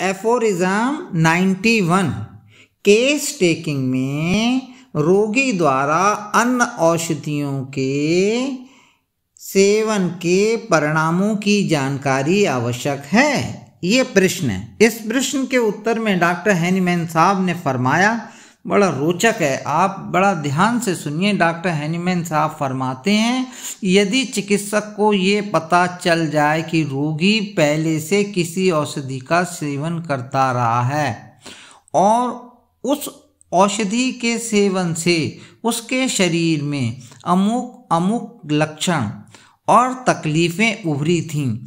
Aphorism 91 case taking में रोगी द्वारा अन्य औषधियों के सेवन के परिणामों की जानकारी आवश्यक है। ये प्रश्न है। इस प्रश्न के उत्तर में डॉक्टर हैनीमैन साहब ने फरमाया बड़ा रोचक है। आप बड़ा ध्यान से सुनिए, डॉक्टर हैनीमैन साहब फरमाते हैं, यदि चिकित्सक को ये पता चल जाए कि रोगी पहले से किसी औषधि का सेवन करता रहा है और उस औषधि के सेवन से उसके शरीर में अमुक अमुक लक्षण और तकलीफ़ें उभरी थीं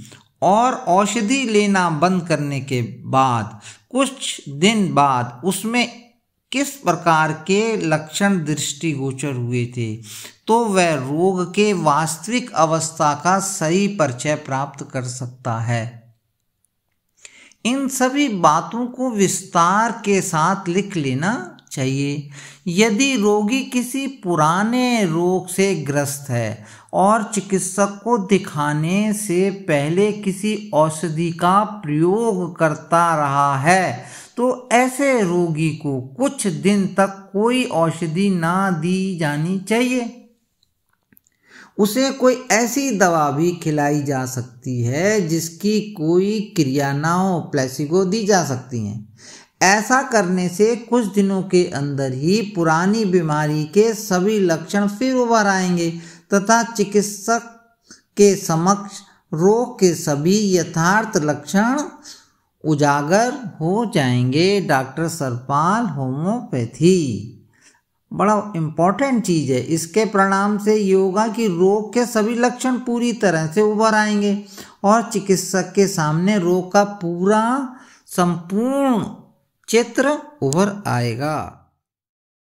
और औषधि लेना बंद करने के बाद, कुछ दिन बाद उसमें किस प्रकार के लक्षण दृष्टिगोचर हुए थे? तो वह रोग के वास्तविक अवस्था का सही परिचय प्राप्त कर सकता है। इन सभी बातों को विस्तार के साथ लिख लेना। चाहिए। यदि रोगी किसी पुराने रोग से ग्रस्त है और चिकित्सक को दिखाने से पहले किसी औषधि का प्रयोग करता रहा है तो ऐसे रोगी को कुछ दिन तक कोई औषधि ना दी जानी चाहिए। उसे कोई ऐसी दवा भी खिलाई जा सकती है जिसकी कोई क्रिया ना हो प्लेसिगो दी जा सकती हैं। ऐसा करने से कुछ दिनों के अंदर ही पुरानी बीमारी के सभी लक्षण फिर उभर आएँगे, तथा चिकित्सक के समक्ष रोग के सभी यथार्थ लक्षण उजागर हो जाएँगे। Doctor Sarpal, homeopathy. बड़ा इंपॉर्टेंट चीज़ है। इसके परिणाम से योगा कि रोग के सभी लक्षण पूरी तरह से उभर आएँगे, और चिकित्सक के सामने रोग का पूरा संपूर्ण चित्र उभर आएगा।